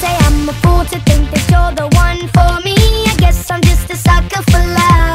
Say I'm a fool to think that you're the one for me. I guess I'm just a sucker for love.